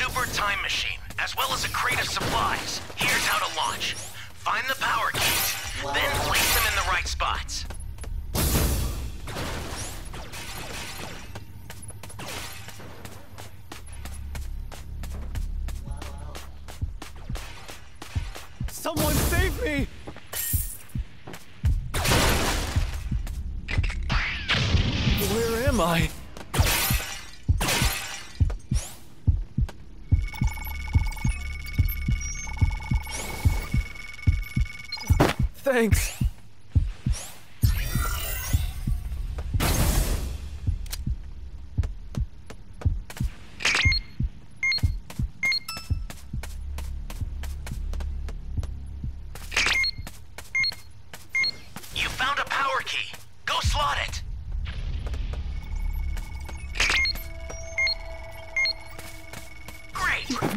super time machine, as well as a crate of supplies. Here's how to launch. Find the power keys, then place them in the right spots. Someone save me! Where am I?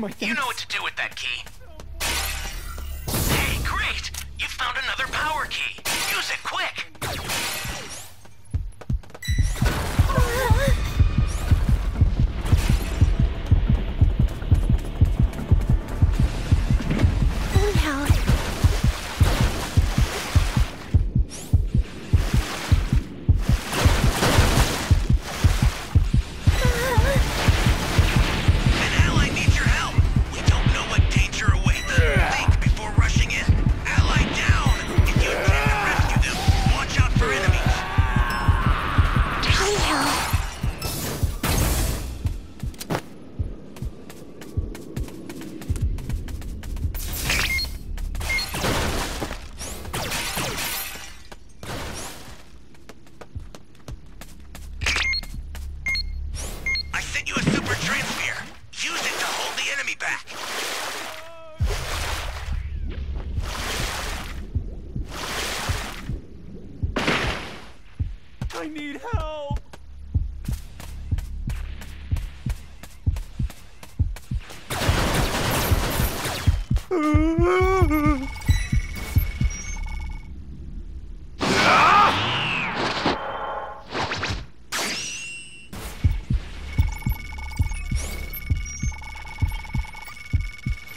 My You know what to do with that key. Another power key. Use it quick.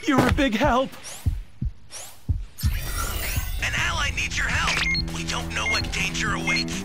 You're a big help! An ally needs your help. We don't know what danger awaits.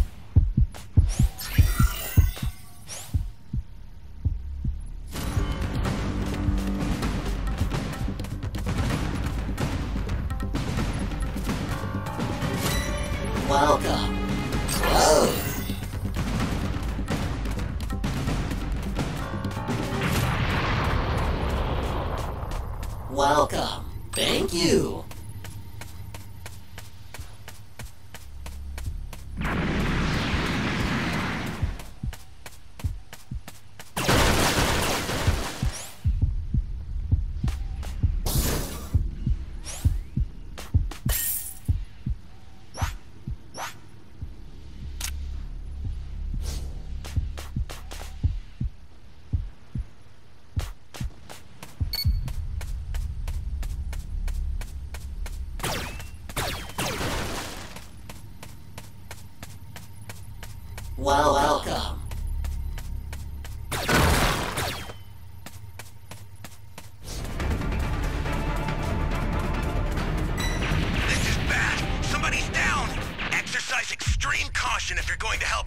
Welcome. Well, welcome. This is bad. Somebody's down. Exercise extreme caution if you're going to help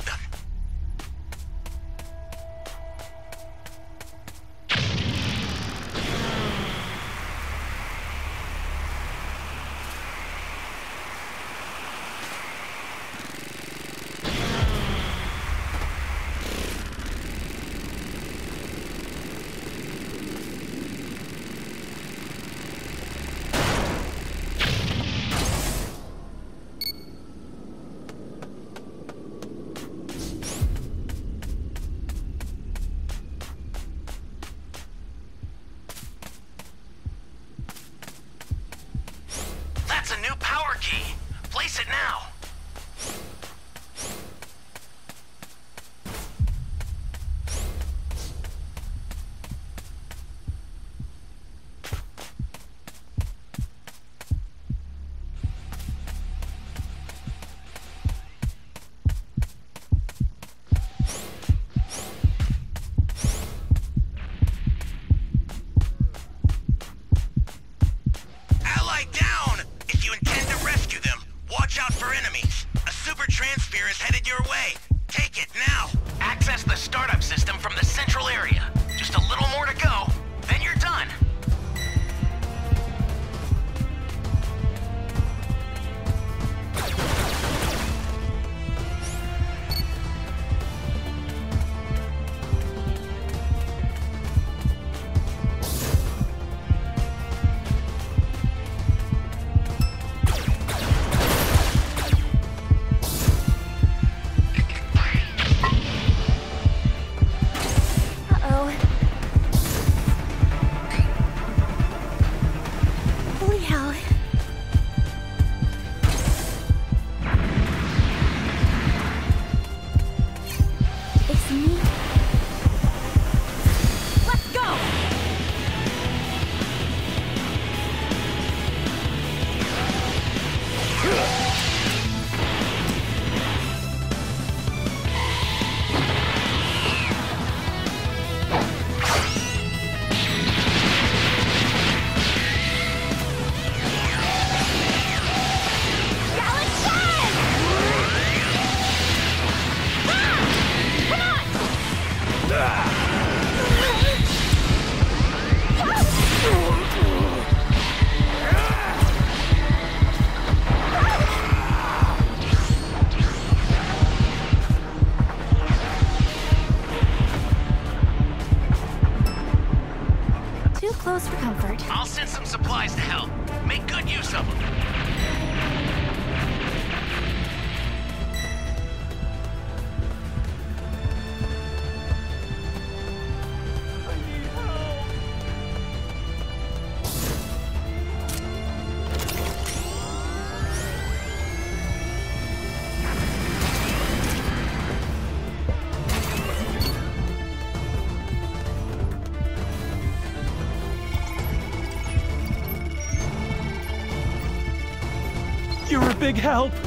big help! Did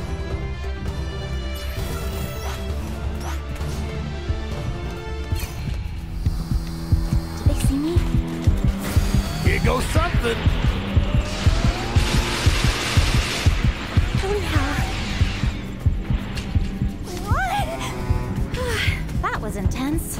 they see me? Here goes something! Oh, Holy What? that was intense.